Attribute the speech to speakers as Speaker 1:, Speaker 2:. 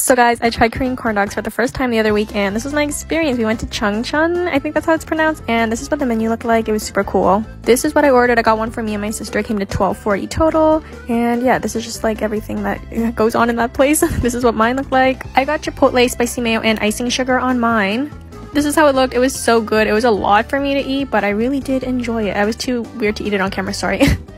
Speaker 1: So guys, I tried Korean corn dogs for the first time the other week and this was my experience. We went to Chungchun, I think that's how it's pronounced, and this is what the menu looked like. It was super cool. This is what I ordered. I got one for me and my sister. It came to 12.40 total. And yeah, this is just like everything that goes on in that place. this is what mine looked like. I got chipotle spicy mayo and icing sugar on mine. This is how it looked. It was so good. It was a lot for me to eat, but I really did enjoy it. I was too weird to eat it on camera, sorry.